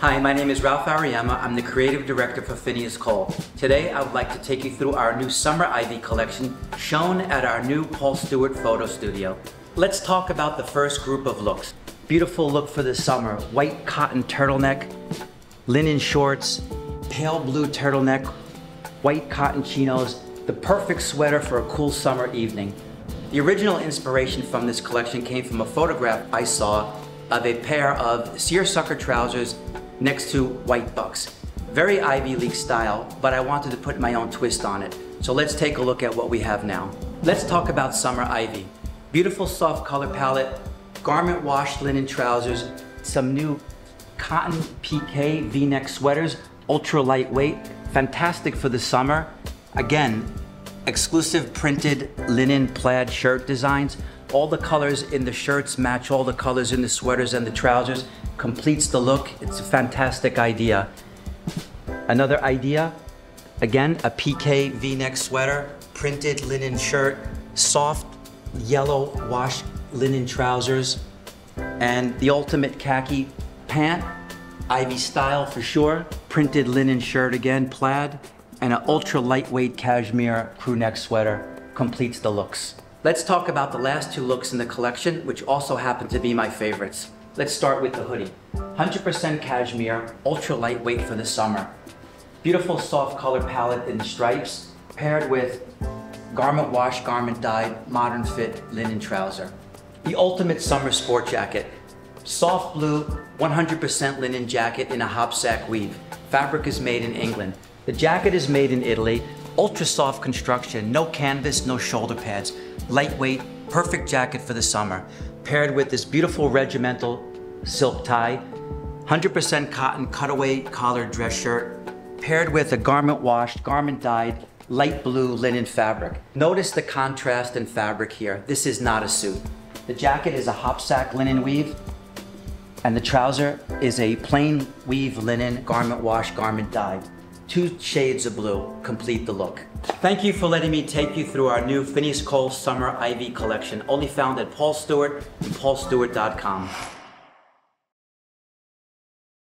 Hi, my name is Ralph Auriemma. I'm the creative director for Phineas Cole. Today, I would like to take you through our new Summer Ivy collection shown at our new Paul Stuart photo studio. Let's talk about the first group of looks. Beautiful look for the summer. White cotton turtleneck, linen shorts, pale blue turtleneck, white cotton chinos, the perfect sweater for a cool summer evening. The original inspiration from this collection came from a photograph I saw of a pair of seersucker trousers next to white bucks. Very Ivy League style, but I wanted to put my own twist on it. So let's take a look at what we have now. Let's talk about Summer Ivy. Beautiful soft color palette, garment washed linen trousers, some new cotton piqué v-neck sweaters, ultra lightweight, fantastic for the summer. Again, exclusive printed linen plaid shirt designs. All the colors in the shirts match all the colors in the sweaters and the trousers. Completes the look. It's a fantastic idea. Another idea, again, a piqué v-neck sweater, printed linen shirt, soft yellow wash linen trousers, and the ultimate khaki pant, Ivy style for sure, printed linen shirt again, plaid, and an ultra lightweight cashmere crew neck sweater completes the looks. Let's talk about the last two looks in the collection, which also happen to be my favorites. Let's start with the hoodie. 100% cashmere, ultra lightweight for the summer. Beautiful soft color palette in stripes, paired with garment wash, garment dyed, modern fit linen trouser. The ultimate summer sport jacket. Soft blue, 100% linen jacket in a hopsack weave. Fabric is made in England. The jacket is made in Italy, ultra soft construction, no canvas, no shoulder pads. Lightweight, perfect jacket for the summer. Paired with this beautiful regimental silk tie, 100% cotton cutaway collared dress shirt, paired with a garment washed, garment dyed, light blue linen fabric. Notice the contrast in fabric here. This is not a suit. The jacket is a hopsack linen weave, and the trouser is a plain weave linen garment wash, garment dyed. Two shades of blue complete the look. Thank you for letting me take you through our new Phineas Cole Summer Ivy collection, only found at Paul Stuart and paulstuart.com.